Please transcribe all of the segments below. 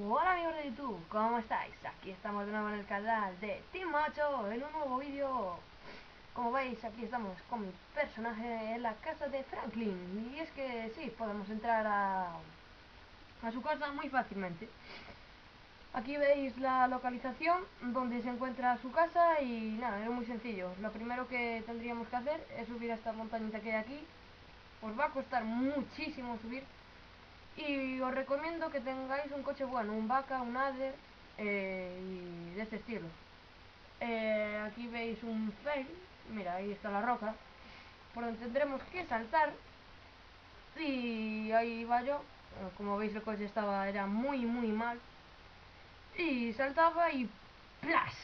Hola amigos de YouTube, ¿cómo estáis? Aquí estamos de nuevo en el canal de Team Macho en un nuevo vídeo. Como veis, aquí estamos con mi personaje en la casa de Franklin. Y es que sí, podemos entrar a, a su casa muy fácilmente. Aquí veis la localización donde se encuentra su casa y nada, es muy sencillo. Lo primero que tendríamos que hacer es subir a esta montañita que hay aquí. Os va a costar muchísimo subir y os recomiendo que tengáis un coche bueno, un Vaca, un Ader eh, y de este estilo. Eh, aquí veis un fail, mira, ahí está la roca, por donde tendremos que saltar. Y ahí va yo, como veis el coche estaba, era muy muy mal. Y saltaba y ¡plas!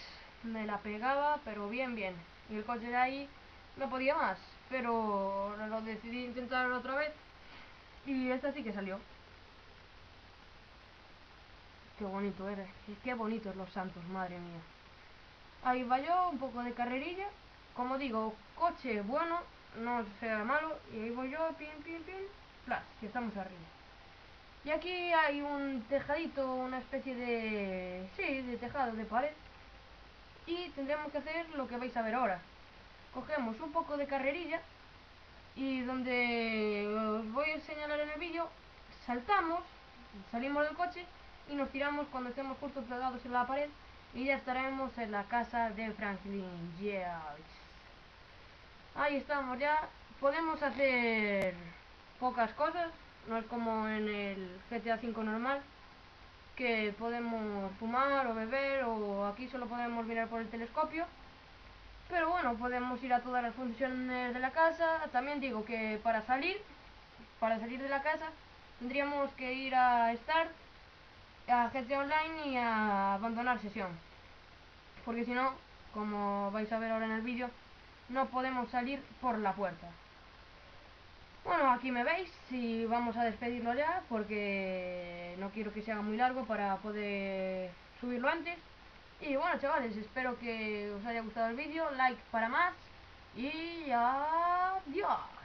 Me la pegaba, pero bien bien. Y el coche de ahí no podía más, pero lo decidí intentar otra vez. Y esta sí que salió. Qué bonito era, qué bonitos los santos, madre mía. Ahí va yo, un poco de carrerilla. Como digo, coche bueno, no sea malo. Y ahí voy yo, pin, pin, pin, plas, que estamos arriba. Y aquí hay un tejadito, una especie de... Sí, de tejado, de pared. Y tendremos que hacer lo que vais a ver ahora. Cogemos un poco de carrerilla y donde os voy a señalar en el vídeo, saltamos, salimos del coche y nos tiramos cuando estemos justo pegados en la pared y ya estaremos en la casa de Franklin. Yeah. Ahí estamos ya. Podemos hacer pocas cosas, no es como en el GTA V normal, que podemos fumar o beber o aquí solo podemos mirar por el telescopio. Pero bueno, podemos ir a todas las funciones de la casa. También digo que para salir, para salir de la casa, tendríamos que ir a Start a GTA Online y a abandonar sesión. Porque si no, como vais a ver ahora en el vídeo, no podemos salir por la puerta. Bueno, aquí me veis y vamos a despedirlo ya porque no quiero que se haga muy largo para poder subirlo antes. Y bueno chavales, espero que os haya gustado el vídeo, like para más y adiós.